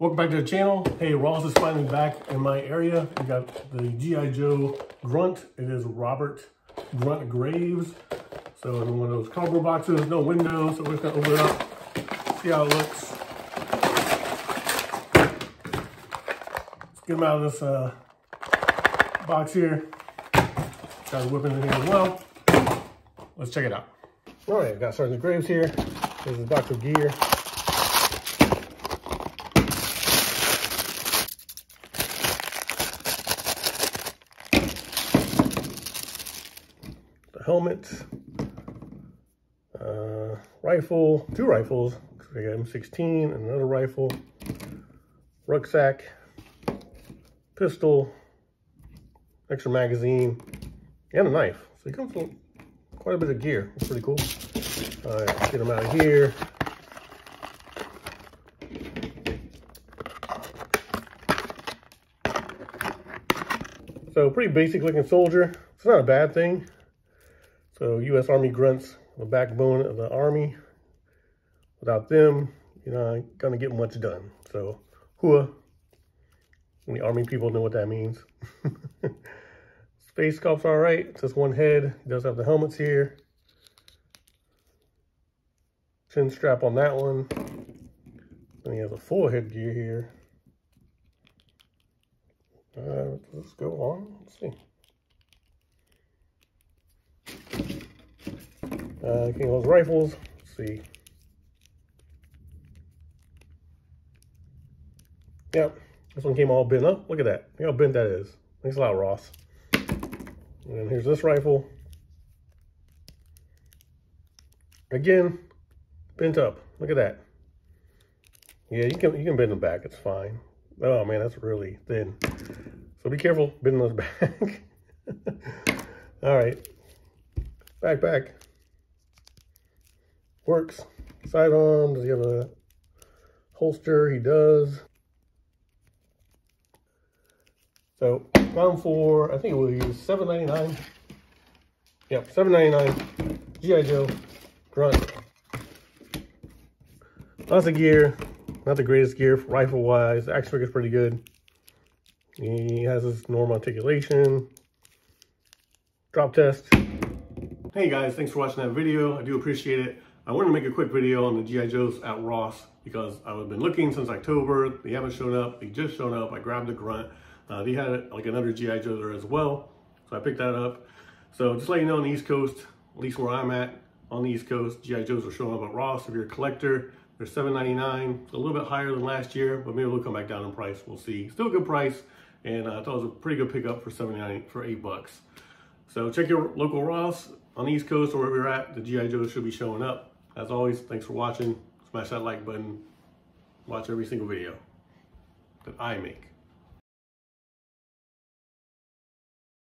Welcome back to the channel. Hey, Ross is finally back in my area. We got the G.I. Joe Grunt. It is Robert Grunt Graves. So in one of those cardboard boxes, no windows. So we're just gonna open it up, see how it looks. Let's get him out of this uh, box here. Got a weapon in here as well. Let's check it out. All right, got Sergeant Graves here. This is Dr. Gear. Helmet, uh, rifle, two rifles. I got M16 and another rifle, rucksack, pistol, extra magazine, and a knife. So he comes with quite a bit of gear. It's pretty cool. All right, get him out of here. So pretty basic looking soldier. It's not a bad thing. So U.S. Army grunts, the backbone of the Army. Without them, you're not gonna get much done. So, HUA, the Army people know what that means. Space sculpt's all right. It's just one head. He does have the helmets here. Chin strap on that one. And he has a full headgear here. Uh, let's go on. Let's see. Uh, King those rifles. Let's see. Yep, this one came all bent up. Look at that. Look how bent that is. Thanks a lot, Ross. And here's this rifle. Again, bent up. Look at that. Yeah, you can you can bend them back. It's fine. Oh man, that's really thin. So be careful bending those back. All right, back back works. Sidearm, does he have a holster? He does. So round four, I think it was seven ninety nine. Yep, seven ninety nine. GI Joe grunt. Lots of gear. Not the greatest gear rifle wise. Action is pretty good. He has his normal articulation. Drop test. Hey guys, thanks for watching that video. I do appreciate it. I wanted to make a quick video on the G.I. Joes at Ross because I've been looking since October. They haven't shown up. They just shown up. I grabbed the grunt. Uh, they had like another G.I. Joe there as well. So I picked that up. So just let you know on the East Coast, at least where I'm at on the East Coast, G.I. Joes are showing up at Ross. If you're a collector, they're $7.99. It's a little bit higher than last year, but maybe they'll come back down in price. We'll see. Still a good price. And uh, I thought it was a pretty good pickup for 79 for eight bucks. So check your local Ross on the East Coast or wherever you're at. The G.I. Joes should be showing up. As always, thanks for watching. Smash that like button. Watch every single video that I make.